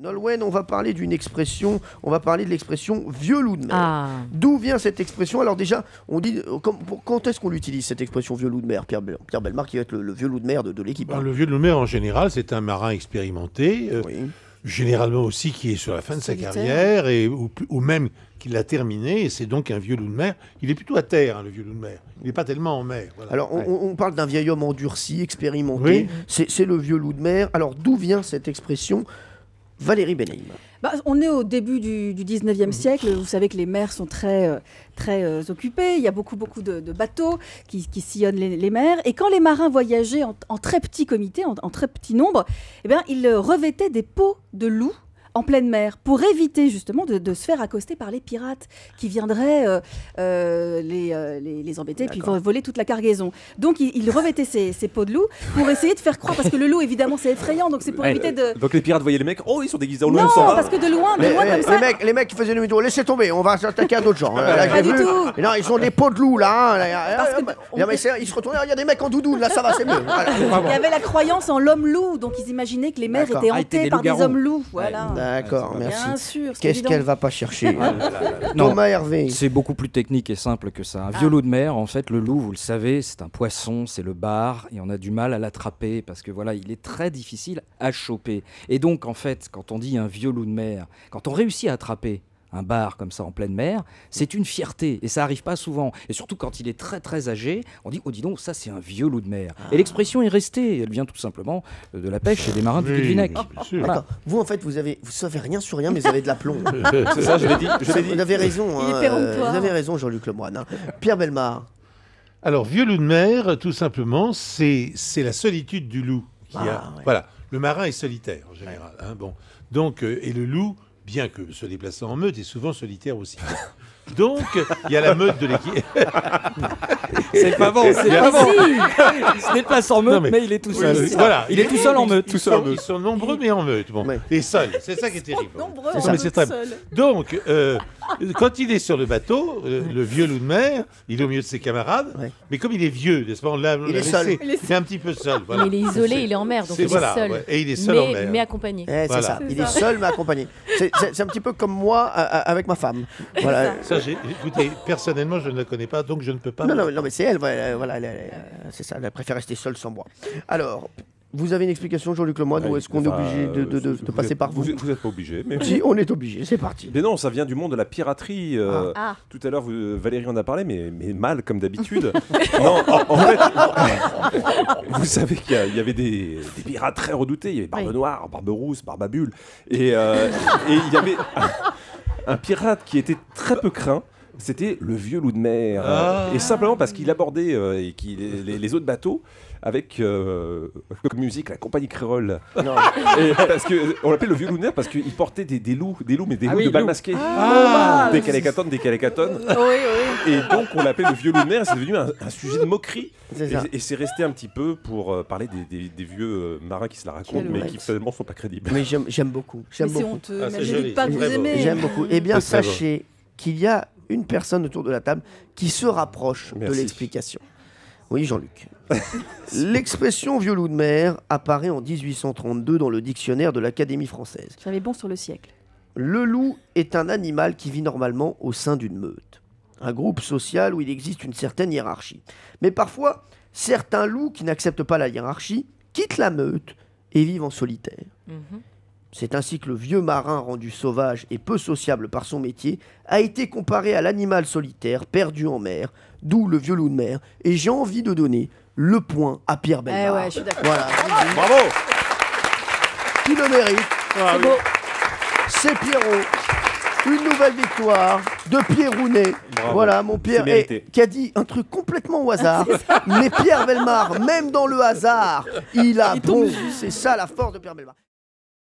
Nolwenn, on va parler d'une expression, on va parler de l'expression vieux loup de mer. Ah. D'où vient cette expression? Alors déjà, on dit, euh, comme- pour- quand est-ce qu'on l'utilise cette expression vieux loup de mer? Pierre, Bel- Pierre Belmar qui va être le, le vieux loup de mer de, de l'équipe. Ben, hein. le vieux de mer, en général, c'est un marin expérimenté, euh, Oui. généralement aussi qui est sur la fin de sa carrière, et, ou, même qu'il l'a terminé, et c'est donc un vieux loup de mer. Il est plutôt à terre, hein, le vieux loup de mer. Il n'est pas tellement en mer. voilà. Alors, on, Ouais. on- on parle d'un vieil homme endurci, expérimenté. Oui. C'est le vieux loup de mer. Alors, d'où vient cette expression Valérie Benahim. Bah, on est au début du, du 19e siècle. Vous savez que les mers sont très, euh, très euh, occupées. Il y a beaucoup, beaucoup de, de bateaux qui, qui sillonnent les, les mers. Et quand les marins voyageaient en, en très petit comité, en, en très petit nombre, eh bien, ils euh, revêtaient des peaux de loup en pleine mer pour éviter justement de, de se faire accoster par les pirates qui viendraient euh, euh, les, euh, les, les embêter puis D'accord. voler toute la cargaison. Donc ils, ils revêtaient ces, ces peaux de loup pour essayer de faire croire, parce que le loup évidemment c'est effrayant, donc c'est pour Ouais, éviter de... Donc les pirates voyaient les mecs, oh ils sont déguisés en loup, Non, on parce que de loin, de Les, loin les- comme les ça, mecs, les mecs qui faisaient le météo, laissez tomber, on va s'attaquer à d'autres gens. Là, Pas du vu. tout. Et Non, ils ont des peaux de loup là. hein. Là, Parce que là, on là, mais peut- c'est- ils se retournent, il y a des mecs en doudoune, là ça va, c'est mieux. Voilà. Il y avait la croyance en l'homme loup, donc ils imaginaient que les mers étaient Ah, hantées par des hommes loups. Voilà. D'accord, merci. Bien sûr. Qu'est-ce qu'elle va pas chercher Non. Thomas Hervé. C'est beaucoup plus technique et simple que ça. Un vieux loup de mer, en fait, le loup, vous le savez, c'est un poisson, c'est le bar, et on a du mal à l'attraper parce que voilà, il est très difficile à choper. Et donc, en fait, quand on dit un vieux loup de mer, quand on réussit à attraper un bar comme ça en pleine mer, c'est une fierté et ça arrive pas souvent. Et surtout quand il est très très âgé, on dit oh dis donc ça c'est un vieux loup de mer. Et l'expression est restée, elle vient tout simplement euh, de la pêche et des marins du Oui, sûr. Voilà. D'accord. Vous en fait, vous avez, vous savez rien sur rien, mais vous avez de l'aplomb. C'est ça, je l'ai dit. Je l'ai dit. vous avez raison. Il est hein, péremptoire. vous avez raison, Jean-Luc Lemoyne. hein. Pierre Belmar. Alors, vieux loup de mer, tout simplement, c'est c'est la solitude du loup. Qui Ah, a, ouais. Voilà, le marin est solitaire en général. hein, bon. Donc, euh, et le loup, bien que se déplaçant en meute, est souvent solitaire aussi. Donc, il y a la meute de l'équipe. C'est pas bon, c'est pas bon. Il se déplace en meute, Non, mais, mais- il est tout seul. oui, voilà. Il est tout seul en meute. Ils sont, ils sont nombreux, mais en meute. Bon. Ouais. Et seuls. C'est ça qui est terrible. Nombreux. Mais est c'est très-. Donc, euh, quand il est sur le bateau, euh, le vieux loup de mer, il est au milieu de ses camarades. Ouais. Mais comme il est vieux, n'est-ce pas, on l'a on Il l'a est seul. Il est Il un petit peu seul. voilà. Mais il est isolé, il est en mer, donc il est voilà, seul. ouais. Et il est seul mais, en mer. mais accompagné. Eh, c'est Voilà. ça. Il est seul mais accompagné. C'est- un petit peu comme moi euh, avec ma femme. Voilà. Ça, j'ai- écoutez, personnellement, je ne la connais pas, donc je ne peux pas. Non, non, non, mais c'est elle. Voilà, euh, voilà, euh, c'est ça. Elle préfère rester seule sans moi. Alors, vous avez une explication, Jean-Luc Lemoyne, ou est-ce qu'on est obligé de, de- de- de vous passer êtes- par vous Vous n'êtes pas obligé, mais. Si, on est obligé. C'est parti. Mais non, ça vient du monde de la piraterie. euh, Ah. Tout à l'heure, Valérie en a parlé, mais, mais mal comme d'habitude. non, en, en fait, vous savez qu'il y, avait des, des pirates très redoutés. Il y avait Barbe Oui. Noire, Barbe Rousse, Barbe à Bulle. Et, euh, et il y avait un, pirate qui était très peu craint. C'était le vieux loup de mer. Ah. Et simplement parce qu'il abordait euh, et qu'il- les, les autres bateaux avec euh, comme musique la compagnie créole. Non. Et parce que on l'appelle le vieux loup de mer parce qu'il portait des, des loups, des loups mais des Ah loups oui, de balles masquées. Ah. des calécatones, des calécatones. Oui, oui. Et donc on l'appelle le vieux loup de mer. et C'est devenu un, un sujet de moquerie. Et, c'est resté un petit peu pour euh, parler des, des- des vieux euh, marins qui se la racontent, mais qui finalement sont pas crédibles. Mais j'aime j'aime beaucoup. J'aime c'est beaucoup. Ah, je ne joli, dis pas vous. J'aime beaucoup. Eh bien, sachez qu'il y a une personne autour de la table qui se rapproche de l'explication. Oui, Jean-Luc. L'expression vieux loup de mer apparaît en 1832 dans le dictionnaire de l'Académie française. J'avais bon sur le siècle. Le loup est un animal qui vit normalement au sein d'une meute, un groupe social où il existe une certaine hiérarchie. Mais parfois, certains loups qui n'acceptent pas la hiérarchie quittent la meute et vivent en solitaire. Mhm. C'est ainsi que le vieux marin rendu sauvage et peu sociable par son métier a été comparé à l'animal solitaire perdu en mer, d'où le vieux loup de mer. Et j'ai envie de donner le point à Pierre Eh Bellemare. ouais, je suis d'accord. Voilà, Bravo qui le mérite. C'est beau. C'est Pierrot. Une nouvelle victoire de Pierre Rounet. Bravo. Voilà, mon Pierre, qui a dit un truc complètement au hasard. Mais Pierre Belmar, même dans le hasard, il a Il bon. C'est ça la force de Pierre Belmar.